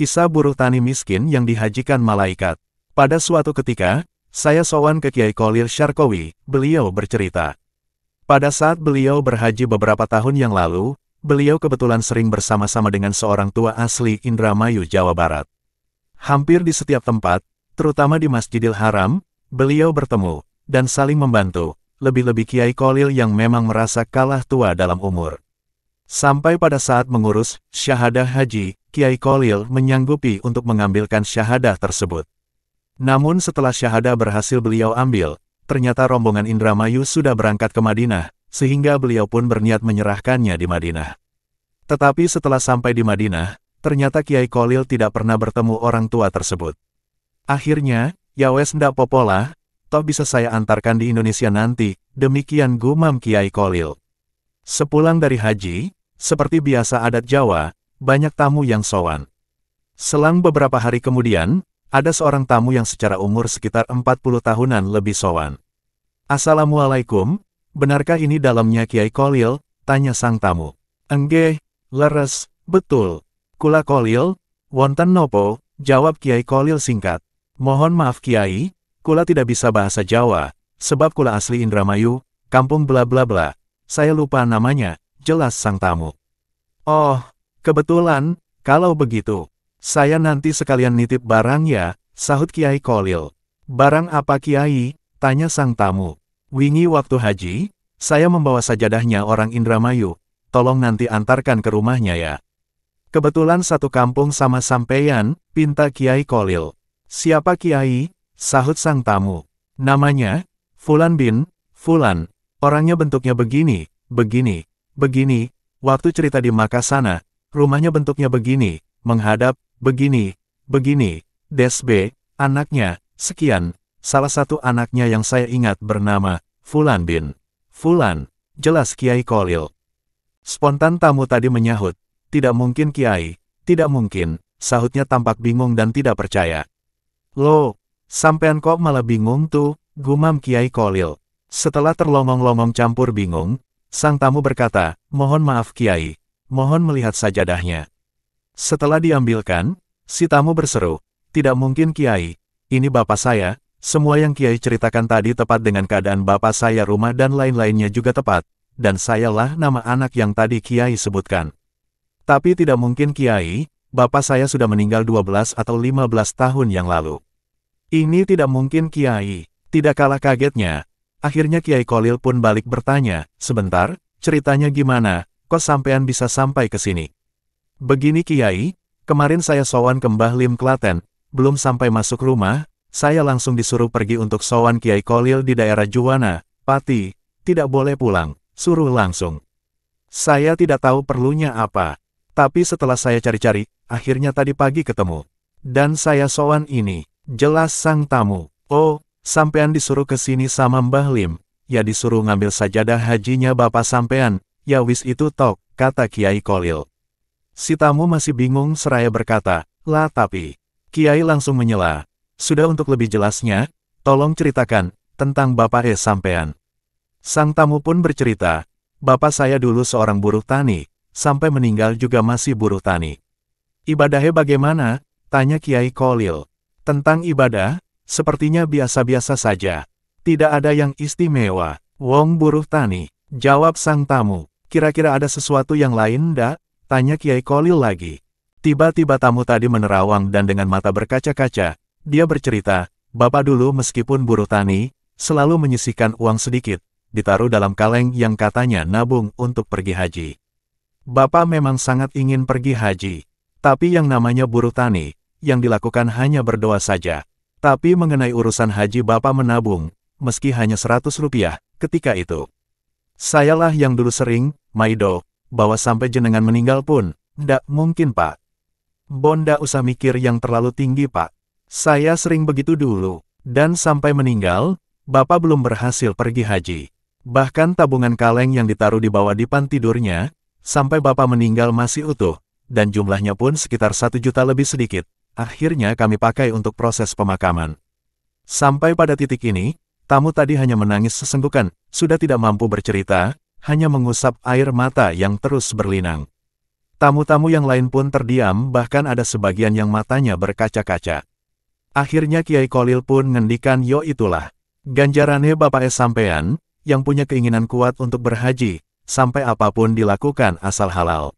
Kisah buruh tani miskin yang dihajikan malaikat. Pada suatu ketika, saya sowan ke Kiai Kolil Syarkowi, beliau bercerita. Pada saat beliau berhaji beberapa tahun yang lalu, beliau kebetulan sering bersama-sama dengan seorang tua asli Indramayu, Jawa Barat. Hampir di setiap tempat, terutama di Masjidil Haram, beliau bertemu, dan saling membantu, lebih-lebih Kiai Kolil yang memang merasa kalah tua dalam umur. Sampai pada saat mengurus syahadah haji, Kiai Kolil menyanggupi untuk mengambilkan syahadah tersebut. Namun setelah syahadah berhasil beliau ambil, ternyata rombongan Indramayu sudah berangkat ke Madinah, sehingga beliau pun berniat menyerahkannya di Madinah. Tetapi setelah sampai di Madinah, ternyata Kiai Kolil tidak pernah bertemu orang tua tersebut. Akhirnya, Yawes ndak popola, toh bisa saya antarkan di Indonesia nanti, demikian gumam Kiai Kolil. Sepulang dari haji, seperti biasa adat Jawa, banyak tamu yang sowan. Selang beberapa hari kemudian, ada seorang tamu yang secara umur sekitar 40 tahunan lebih sowan. Assalamualaikum, benarkah ini dalamnya Kiai Kolil? Tanya sang tamu. Engge, leres, betul. Kula Kolil, wonten nopo, jawab Kiai Kolil singkat. Mohon maaf Kiai, kula tidak bisa bahasa Jawa, sebab kula asli Indramayu, kampung bla bla bla. Saya lupa namanya, jelas sang tamu. Oh, kebetulan, kalau begitu, saya nanti sekalian nitip barang ya, sahut Kiai Kolil. Barang apa Kiai? Tanya sang tamu. Wingi waktu haji, saya membawa sajadahnya orang Indramayu, tolong nanti antarkan ke rumahnya ya. Kebetulan satu kampung sama sampeyan, pinta Kiai Kolil. Siapa Kiai? Sahut sang tamu. Namanya, Fulan bin, Fulan. Orangnya bentuknya begini, begini, begini, waktu cerita di Makasana, rumahnya bentuknya begini, menghadap, begini, begini, Des B, anaknya, sekian, salah satu anaknya yang saya ingat bernama, Fulan bin. Fulan, jelas Kiai Kolil. Spontan tamu tadi menyahut, tidak mungkin Kiai, tidak mungkin, sahutnya tampak bingung dan tidak percaya. Loh, sampean kok malah bingung tuh, gumam Kiai Kolil. Setelah terlongong-longong campur bingung, sang tamu berkata, mohon maaf Kiai, mohon melihat sajadahnya. Setelah diambilkan, si tamu berseru, tidak mungkin Kiai, ini bapak saya, semua yang Kiai ceritakan tadi tepat dengan keadaan bapak saya rumah dan lain-lainnya juga tepat, dan sayalah nama anak yang tadi Kiai sebutkan. Tapi tidak mungkin Kiai, bapak saya sudah meninggal 12 atau 15 tahun yang lalu. Ini tidak mungkin Kiai, tidak kalah kagetnya, Akhirnya Kiai Kolil pun balik bertanya, sebentar, ceritanya gimana, kok sampean bisa sampai ke sini? Begini Kiai, kemarin saya sowan ke Mbah Lim Klaten, belum sampai masuk rumah, saya langsung disuruh pergi untuk sowan Kiai Kolil di daerah Juwana, Pati, tidak boleh pulang, suruh langsung. Saya tidak tahu perlunya apa, tapi setelah saya cari-cari, akhirnya tadi pagi ketemu. Dan saya sowan ini, jelas sang tamu. Oh, Sampean disuruh ke sini sama Mbah Lim, ya disuruh ngambil sajadah hajinya bapak sampean, ya wis itu tok, kata Kiai Kolil. Si tamu masih bingung seraya berkata, lah tapi, Kiai langsung menyela, sudah untuk lebih jelasnya, tolong ceritakan, tentang bapak E sampean. Sang tamu pun bercerita, bapak saya dulu seorang buruh tani, sampai meninggal juga masih buruh tani. Ibadahnya bagaimana? Tanya Kiai Kolil. Tentang ibadah, Sepertinya biasa-biasa saja. Tidak ada yang istimewa. Wong buruh tani. Jawab sang tamu. Kira-kira ada sesuatu yang lain ndak? Tanya Kiai Kolil lagi. Tiba-tiba tamu tadi menerawang dan dengan mata berkaca-kaca, dia bercerita, Bapak dulu meskipun buruh tani, selalu menyisihkan uang sedikit, ditaruh dalam kaleng yang katanya nabung untuk pergi haji. Bapak memang sangat ingin pergi haji, tapi yang namanya buruh tani, yang dilakukan hanya berdoa saja. Tapi mengenai urusan haji Bapak menabung, meski hanya 100 rupiah, ketika itu. Sayalah yang dulu sering, Maido, bahwa sampai jenengan meninggal pun, ndak mungkin Pak. Bonda usah mikir yang terlalu tinggi Pak. Saya sering begitu dulu, dan sampai meninggal, Bapak belum berhasil pergi haji. Bahkan tabungan kaleng yang ditaruh di bawah dipan tidurnya, sampai Bapak meninggal masih utuh, dan jumlahnya pun sekitar satu juta lebih sedikit akhirnya kami pakai untuk proses pemakaman. Sampai pada titik ini, tamu tadi hanya menangis sesenggukan, sudah tidak mampu bercerita, hanya mengusap air mata yang terus berlinang. Tamu-tamu yang lain pun terdiam bahkan ada sebagian yang matanya berkaca-kaca. Akhirnya Kiai Kolil pun ngendikan yo itulah. Ganjarannya Bapak es sampean, yang punya keinginan kuat untuk berhaji, sampai apa pun dilakukan asal halal.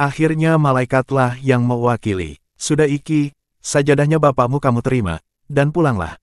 Akhirnya malaikatlah yang mewakili. Sudah iki, sajadahnya bapakmu kamu terima, dan pulanglah.